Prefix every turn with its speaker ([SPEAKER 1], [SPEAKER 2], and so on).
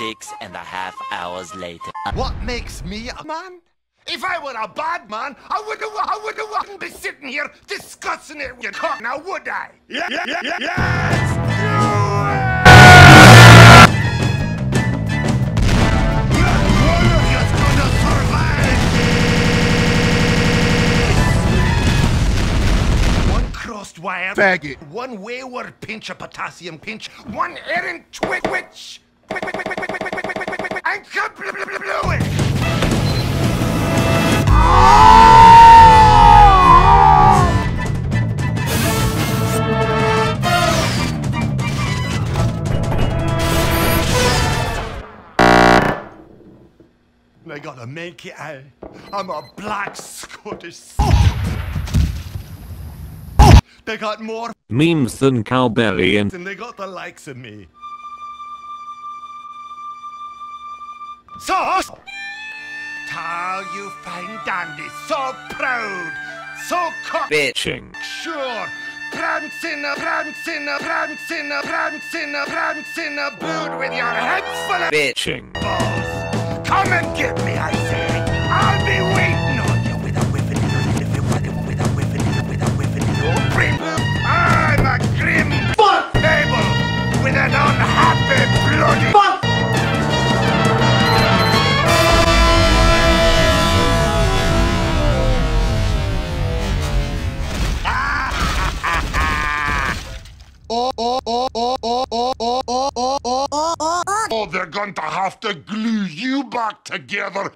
[SPEAKER 1] Six and a half hours later.
[SPEAKER 2] What makes me a man? If I were a bad man, I wouldn't, I wouldn't, wouldn't be sitting here discussing it with your cock now, would I? Yeah, yeah, yeah, yeah, yes! Do it! Not one of you's gonna survive! One crossed wire.
[SPEAKER 3] Faggot.
[SPEAKER 2] One wayward pinch of potassium pinch. One errant twitch. And blew it! I gotta make it out. I'm a black Scottish. Oh. They got more
[SPEAKER 4] memes than Cowbelly and,
[SPEAKER 2] and they got the likes of me. So, how you fine dandy, so proud, so cock
[SPEAKER 4] bitching.
[SPEAKER 2] sure. Prancing, a prancing, a prancing, a prancing, a prancing, a brood with your head full of
[SPEAKER 4] Bitching.
[SPEAKER 2] balls. Come and get me, Oh, they're going to have to glue you back together.